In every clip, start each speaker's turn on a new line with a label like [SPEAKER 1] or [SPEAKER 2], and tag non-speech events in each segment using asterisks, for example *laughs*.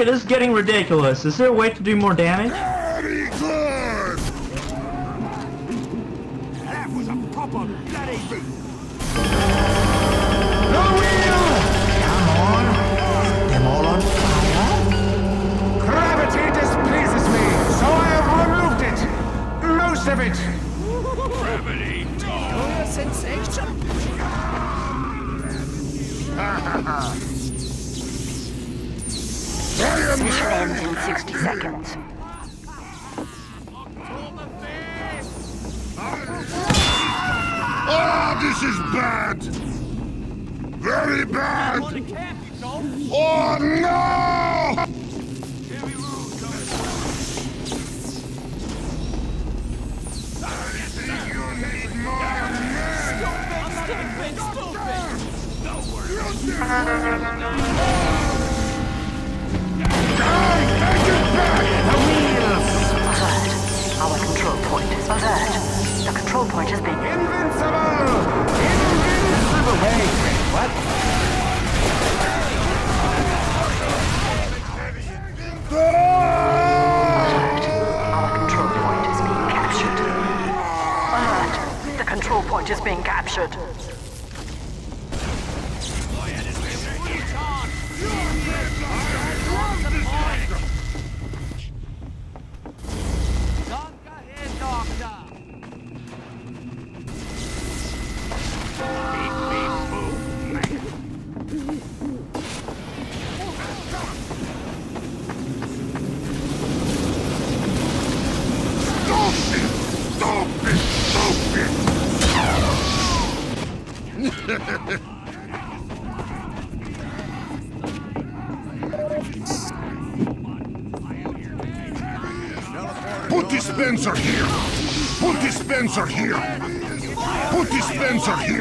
[SPEAKER 1] Okay,
[SPEAKER 2] this is getting ridiculous. Is there a way to do more damage?
[SPEAKER 3] seconds. Put dispenser here!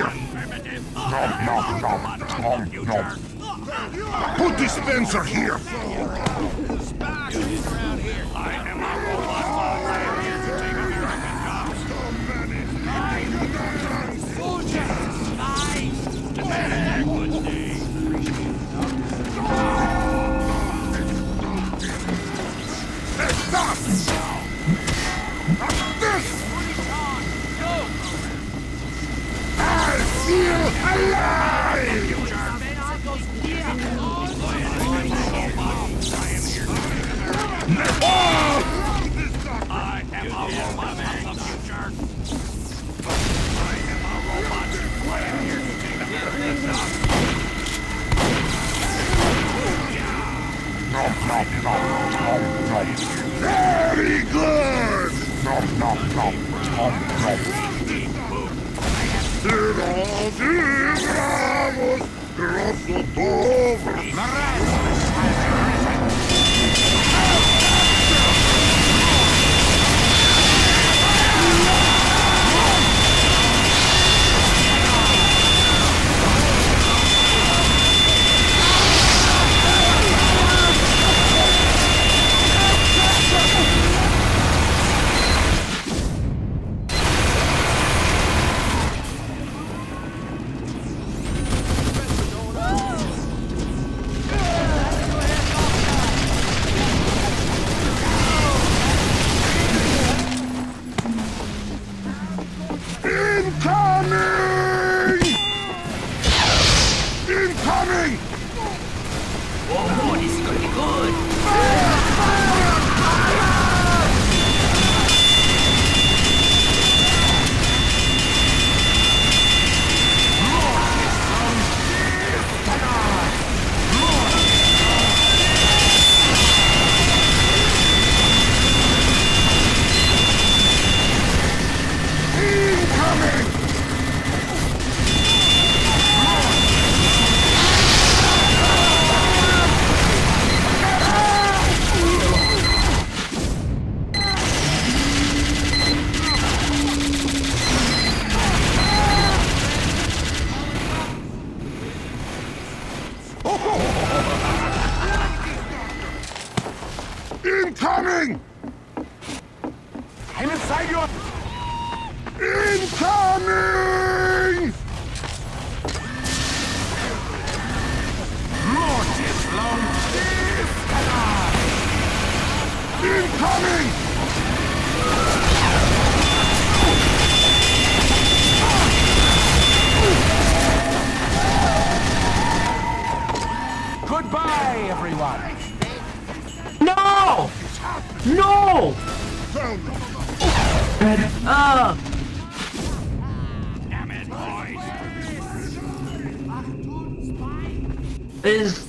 [SPEAKER 4] Is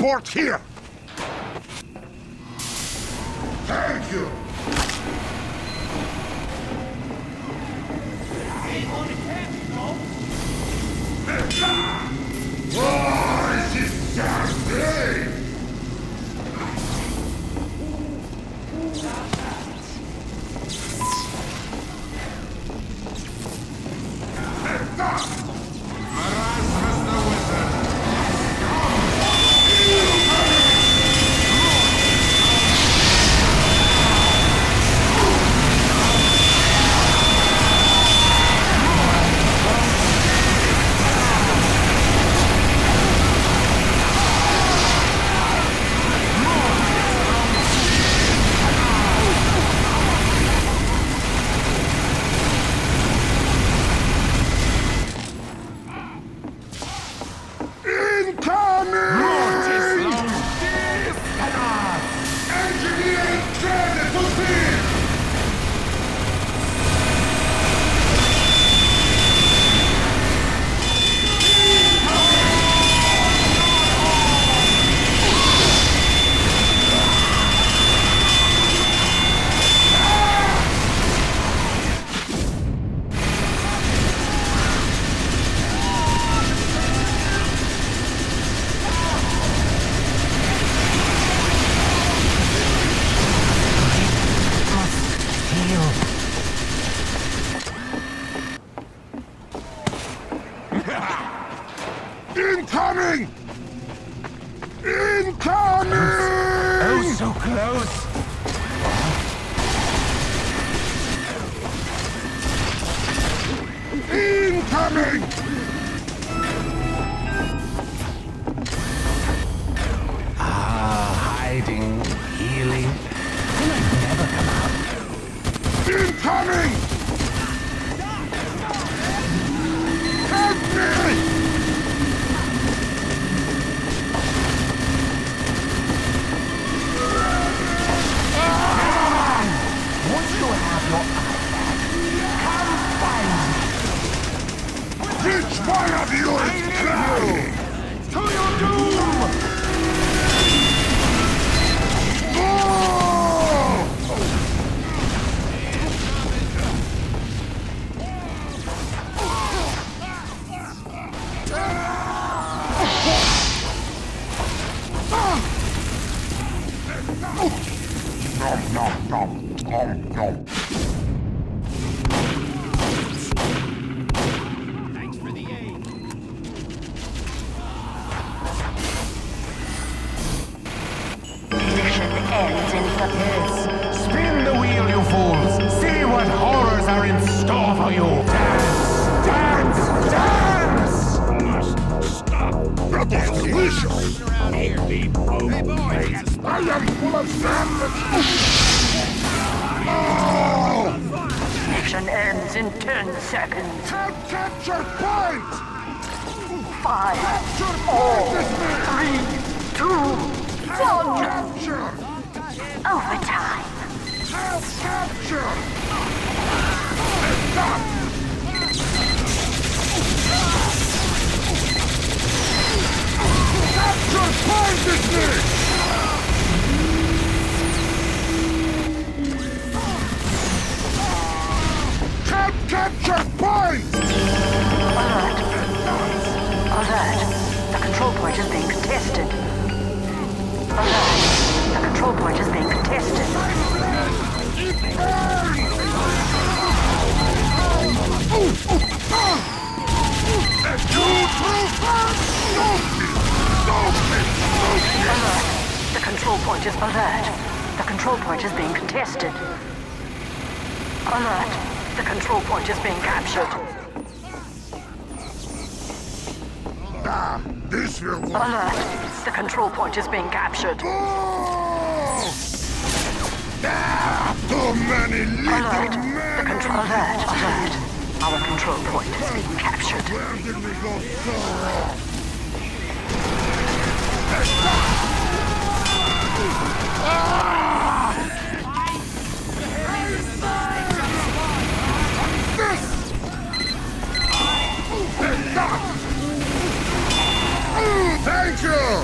[SPEAKER 3] port here! point is
[SPEAKER 5] being contested. Alert. The control point is being contested. Alert. The control point is alert. The control point is being contested. Alert. The control point is being captured.
[SPEAKER 3] Bam. This will work.
[SPEAKER 5] Alert! The control point is being captured.
[SPEAKER 3] Oh! Ah! Many
[SPEAKER 5] Alert!
[SPEAKER 3] Men.
[SPEAKER 5] The control alert! Alert! Our control point is being captured.
[SPEAKER 3] Where did we go so wrong? Ah! Adventure!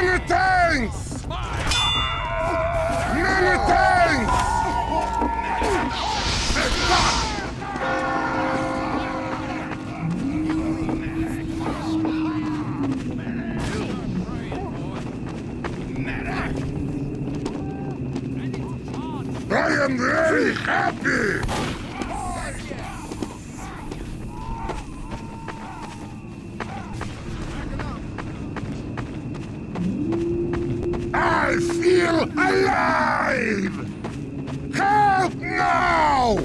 [SPEAKER 3] Many thanks! Many thanks! I am very happy! alive! Help now!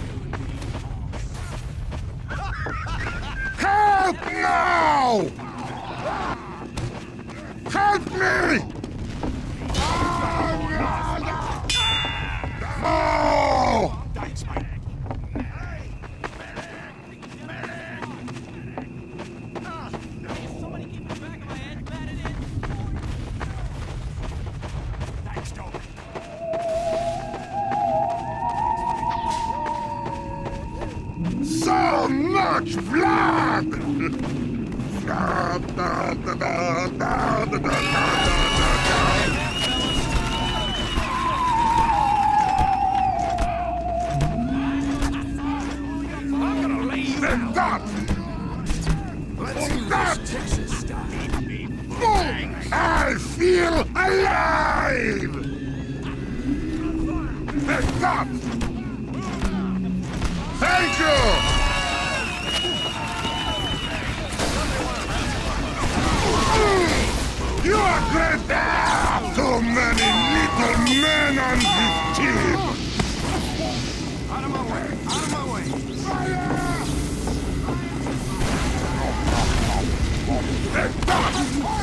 [SPEAKER 3] Help now! Help me! I feel alive! That! Thank you! You are great! Ah, Too many little men on this team!
[SPEAKER 6] Out of my way. Out of my way.
[SPEAKER 3] And that! This!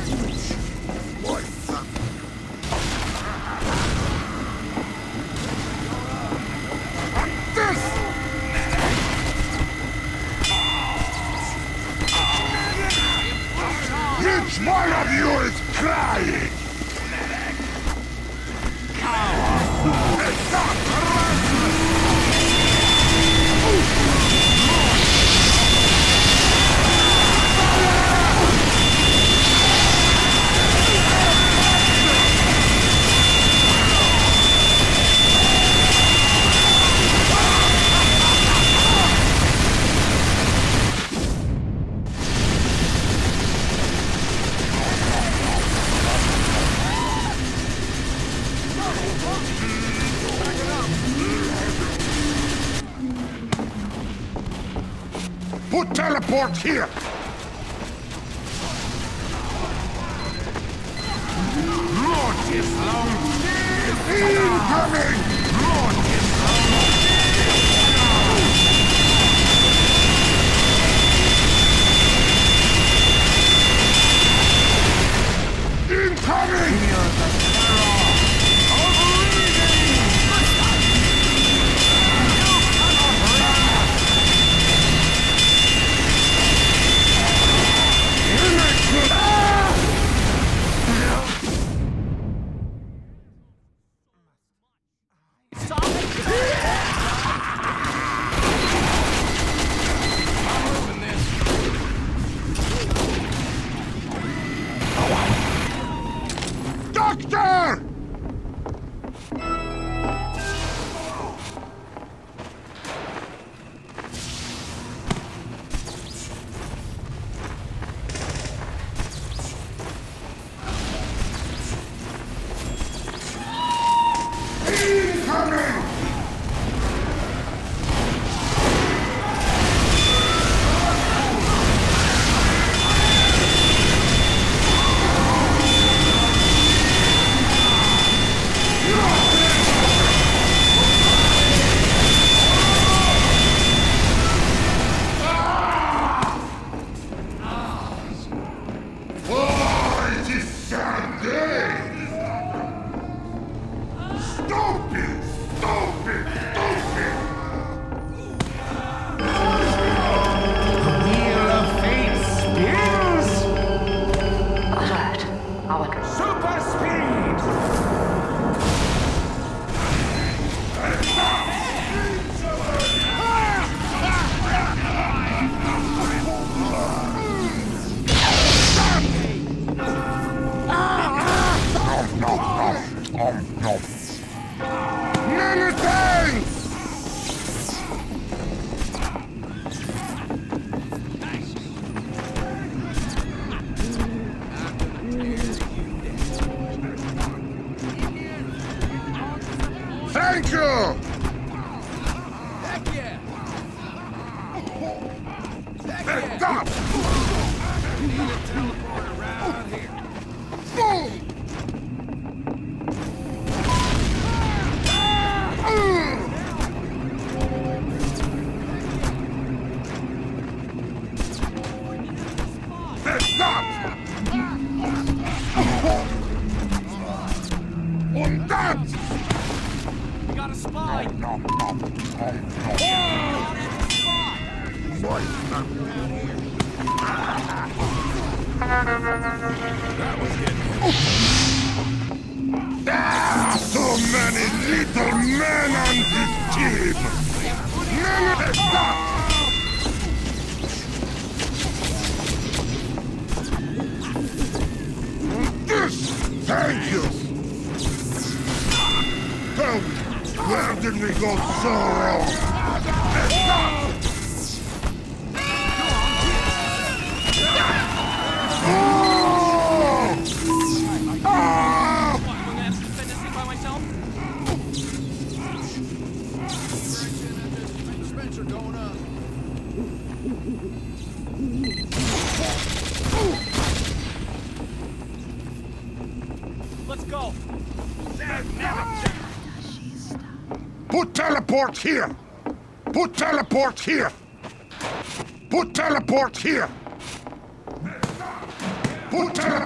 [SPEAKER 3] Murder!
[SPEAKER 2] Mortis long
[SPEAKER 3] Incoming! so many little men on the team! This! You! Where did we go so wrong?
[SPEAKER 7] Let's go.
[SPEAKER 3] Put teleport here. Put teleport here. Put teleport here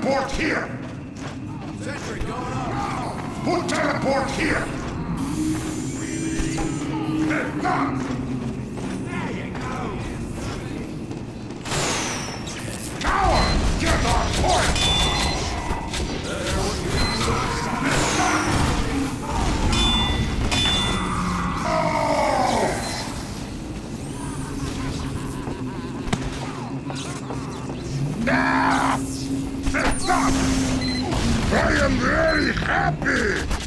[SPEAKER 3] teleport here?
[SPEAKER 8] Sentry going up.
[SPEAKER 3] Now! Who teleport here? They've! There you go!
[SPEAKER 8] Coward! Get our point!
[SPEAKER 3] Stop it!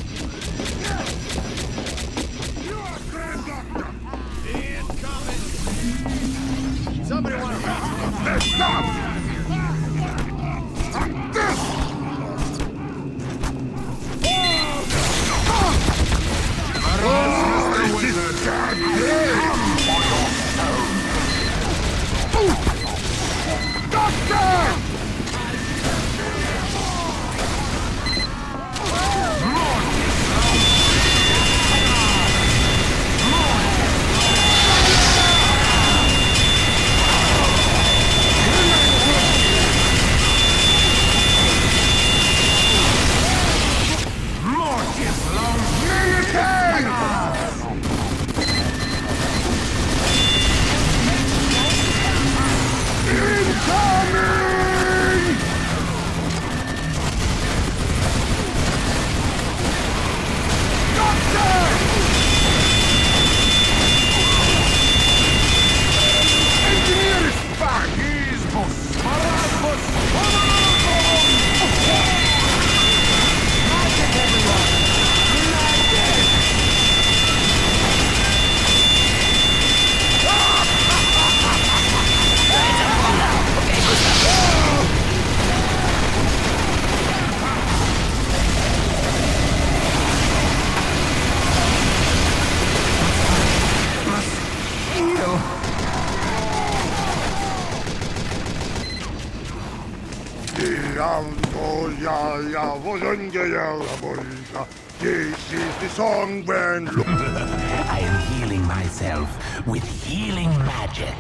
[SPEAKER 3] long burn. *laughs*
[SPEAKER 2] I am healing myself with healing magic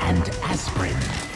[SPEAKER 2] and aspirin.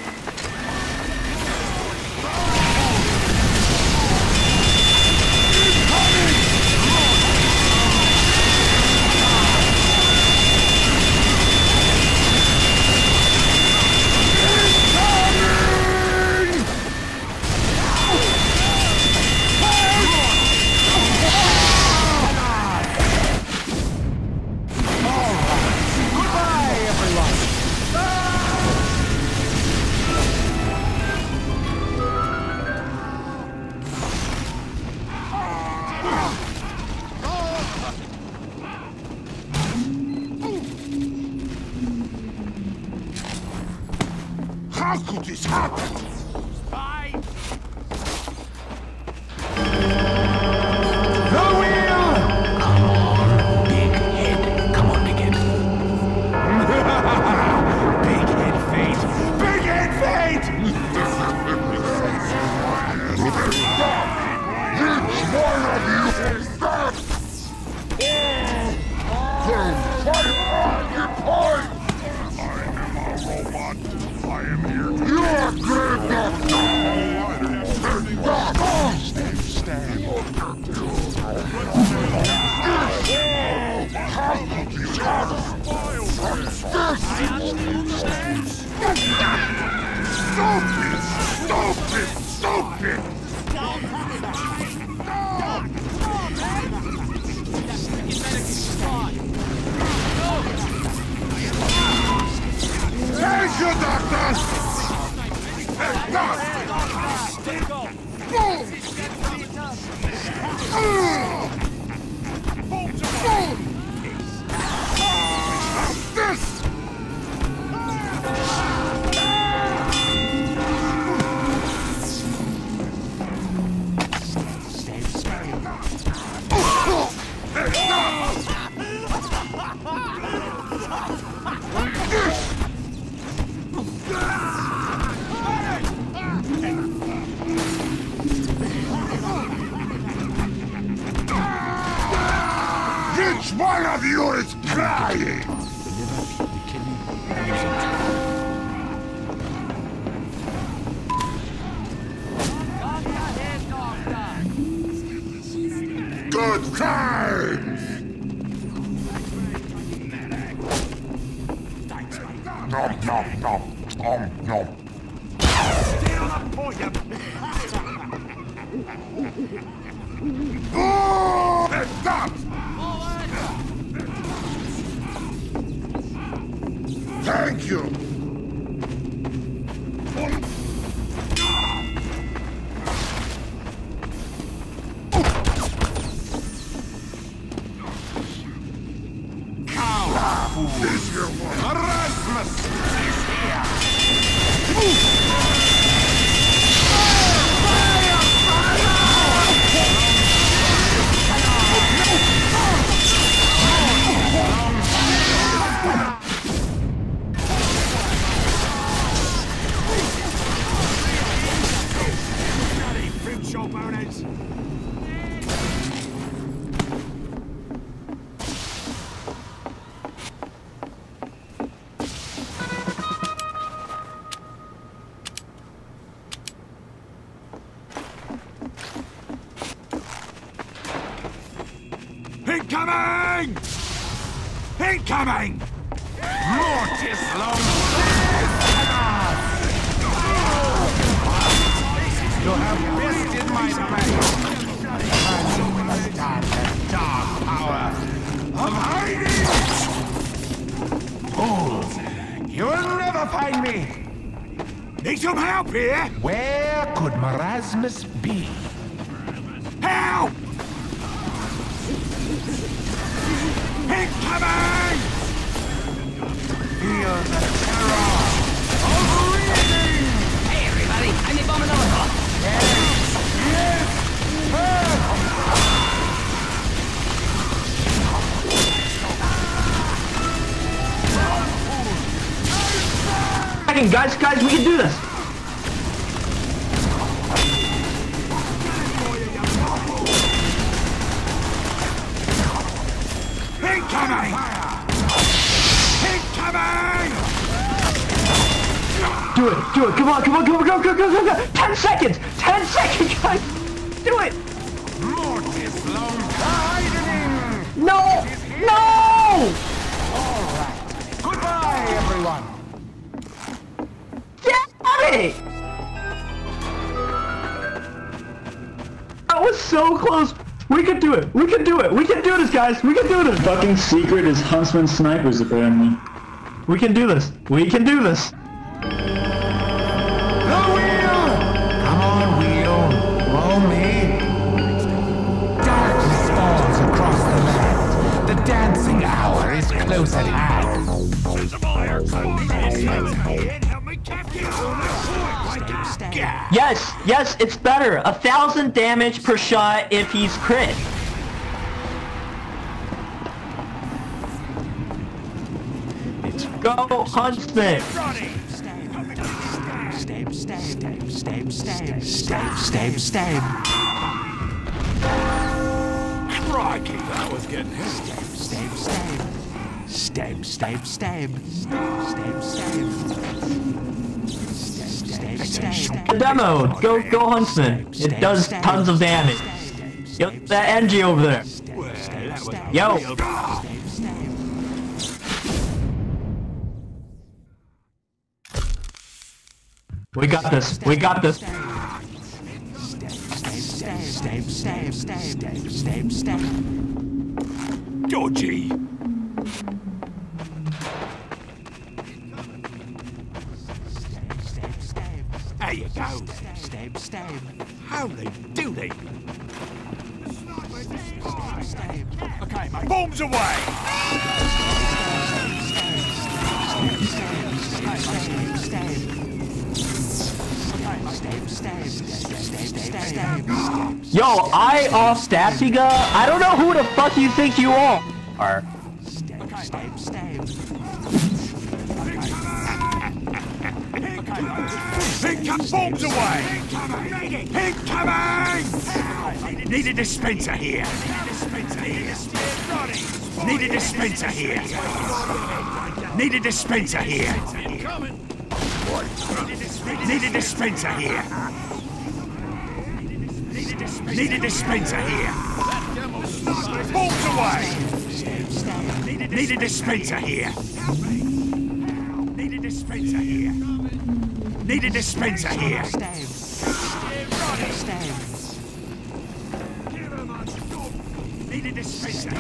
[SPEAKER 9] The
[SPEAKER 3] liver, the kidney, use it.
[SPEAKER 2] Good times! Nom nom nom nom nom. Oh, stop! Thank you.
[SPEAKER 7] Incoming! Incoming!
[SPEAKER 2] Mortis long
[SPEAKER 7] You have bested my prey.
[SPEAKER 2] understand the dark power of hiding!
[SPEAKER 7] Fools!
[SPEAKER 2] You will never find me!
[SPEAKER 7] Need some help here?
[SPEAKER 2] Where could Merasmus be?
[SPEAKER 7] Incoming!
[SPEAKER 2] Feel the terror!
[SPEAKER 4] Hey, everybody, I'm the Abominable.
[SPEAKER 1] Second, guys, guys, we can do this. Do it, do it. Come on, come on, come on, go, go, go, go, go. Ten seconds. Ten seconds, guys. Do it.
[SPEAKER 2] Mortis long hiding!
[SPEAKER 1] No, no.
[SPEAKER 2] Goodbye, everyone!
[SPEAKER 1] Get it. That was so close. We can do it. We can do it. We can do this, guys. We can do this.
[SPEAKER 10] Fucking secret is Huntsman snipers, apparently.
[SPEAKER 1] We can do this. We can do this. Yes, yes, it's better. A thousand damage per shot if he's crit. Go, Huntsman.
[SPEAKER 3] Stab, stab, stab, stab, stab, stab.
[SPEAKER 7] Crikey, that was getting heavy.
[SPEAKER 3] Stab, stab. Stab, stab, stab. Stab, stab, stab. Stab, stab,
[SPEAKER 1] demo. Go, go, Huntsman. It does tons of damage. Yo, that NG over there. Yo. We got this. We got this.
[SPEAKER 7] Dodgy. There you go.
[SPEAKER 3] Stab, stab.
[SPEAKER 7] Holy doody.
[SPEAKER 3] Stab, stab.
[SPEAKER 7] Okay, mate. Bombs away!
[SPEAKER 1] Yo, I off Statiga? I don't know who the fuck you think you are. Are.
[SPEAKER 7] Incoming! Bombs away! Incoming! Need a dispenser here. Need a dispenser here. Need a dispenser here. Need a dispenser here. Need a dispenser here. Need a dispenser here. Bolts away. Need a dispenser here. Need a dispenser here. Need a dispenser here. Need a dispenser. Need a dispenser.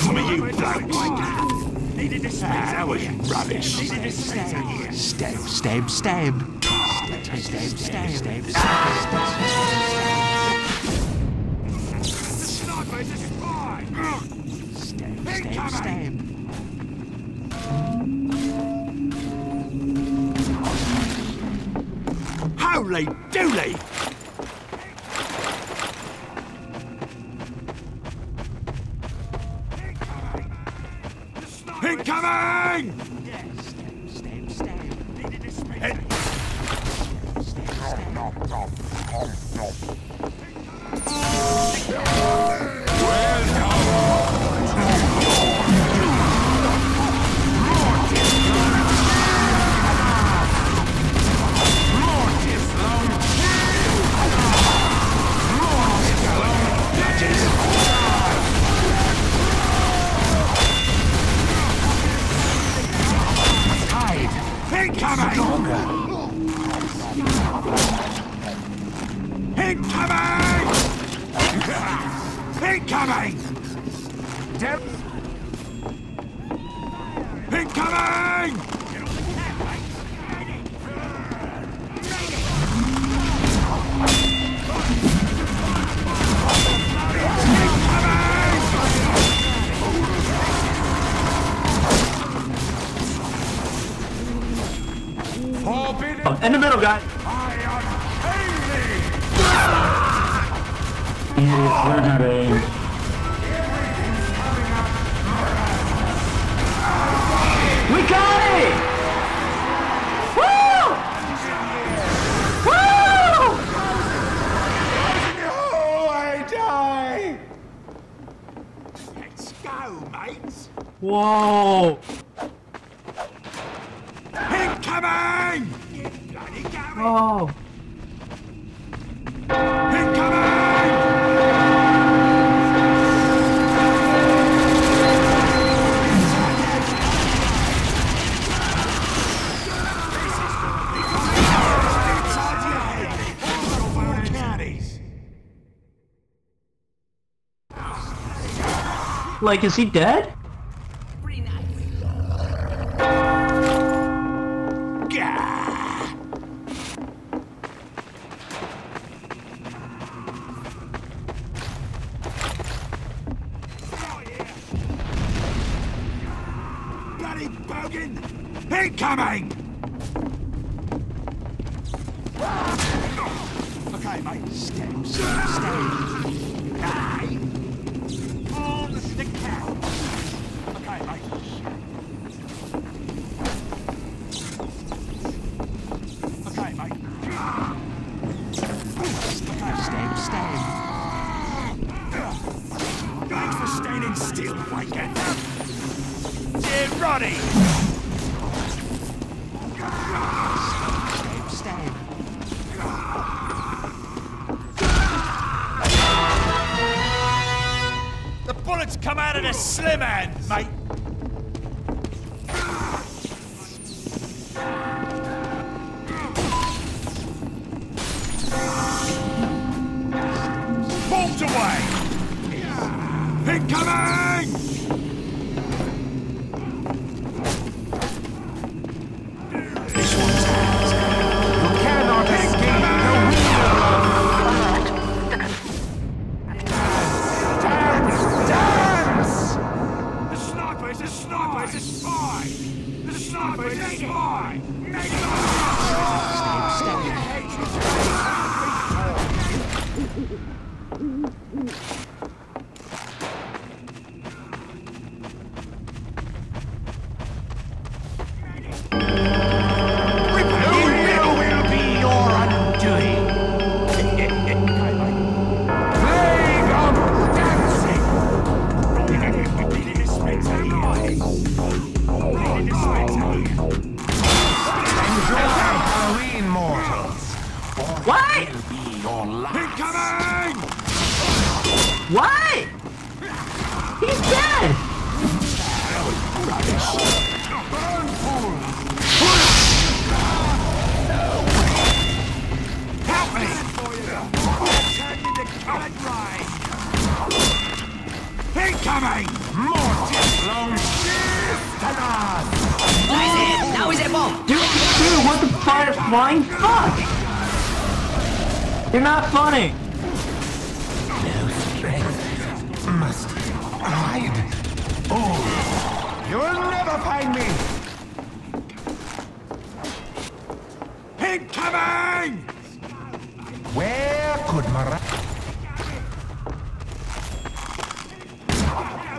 [SPEAKER 7] Some of you blokes. A. That was rubbish. A here.
[SPEAKER 2] Stab, stab, stab. Stab, stab, stab, stab. Stab, stab.
[SPEAKER 7] Holy dooly! Incoming!
[SPEAKER 2] Stab, stab.
[SPEAKER 7] Incoming!
[SPEAKER 1] Whoa!
[SPEAKER 7] Incoming! Incoming!
[SPEAKER 1] Like, is he dead?
[SPEAKER 7] Come out of the slim hand, mate.
[SPEAKER 1] Flying fuck? You're not funny.
[SPEAKER 2] No strength Must hide. Oh, you will never find me.
[SPEAKER 7] Incoming!
[SPEAKER 2] Where could Mara...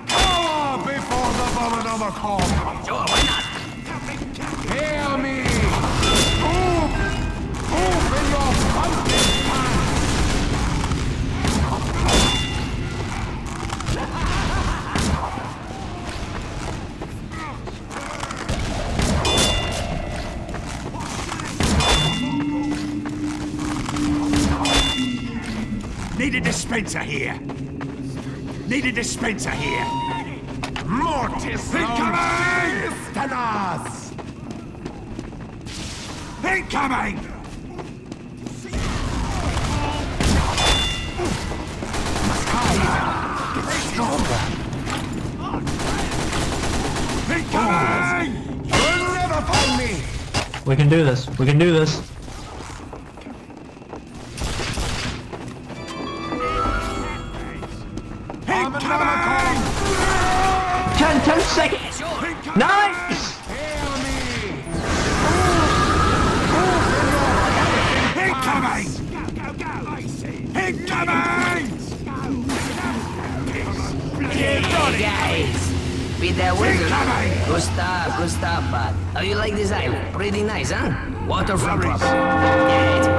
[SPEAKER 2] Power before the Abominable
[SPEAKER 4] Sure,
[SPEAKER 7] dispenser here. Need a dispenser here.
[SPEAKER 2] Mortis
[SPEAKER 7] Incoming!
[SPEAKER 2] Tenas!
[SPEAKER 7] Incoming!
[SPEAKER 1] We can do this. We can do this.
[SPEAKER 4] Stuff, bud. How you like this island? Pretty nice, huh? Waterfront property. Yeah,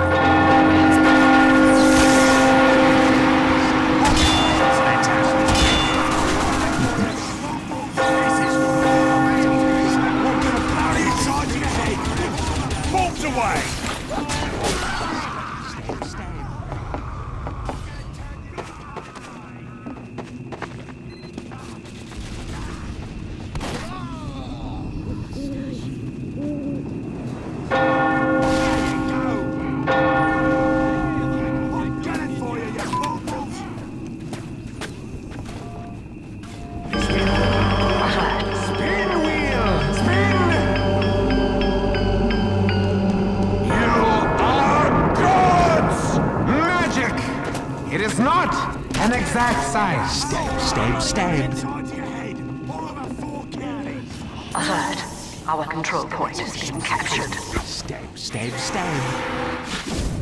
[SPEAKER 5] Alert. Our control point is being captured.
[SPEAKER 7] Stay, stay, stab.